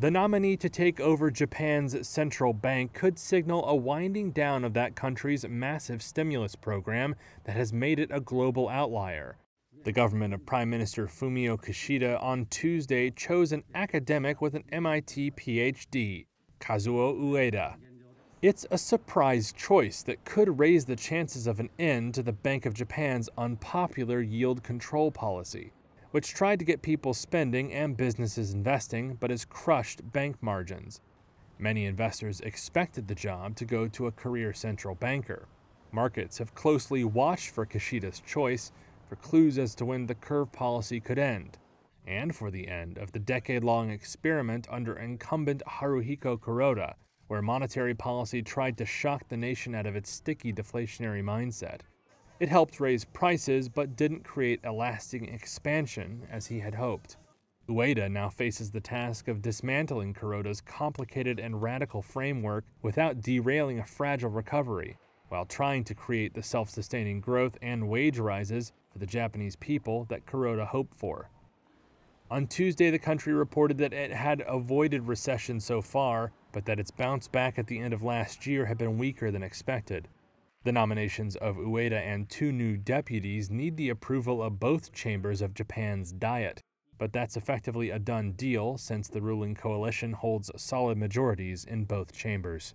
The nominee to take over Japan's central bank could signal a winding down of that country's massive stimulus program that has made it a global outlier. The government of Prime Minister Fumio Kishida on Tuesday chose an academic with an MIT PhD, Kazuo Ueda. It's a surprise choice that could raise the chances of an end to the Bank of Japan's unpopular yield control policy, which tried to get people spending and businesses investing but has crushed bank margins. Many investors expected the job to go to a career central banker. Markets have closely watched for Kishida's choice for clues as to when the curve policy could end, and for the end of the decade long experiment under incumbent Haruhiko Kuroda, where monetary policy tried to shock the nation out of its sticky deflationary mindset. It helped raise prices but didn't create a lasting expansion as he had hoped. Ueda now faces the task of dismantling Kuroda's complicated and radical framework without derailing a fragile recovery, while trying to create the self sustaining growth and wage rises for the Japanese people that Kuroda hoped for. On Tuesday, the country reported that it had avoided recession so far, but that its bounce back at the end of last year had been weaker than expected. The nominations of Ueda and two new deputies need the approval of both chambers of Japan's Diet, but that's effectively a done deal since the ruling coalition holds solid majorities in both chambers.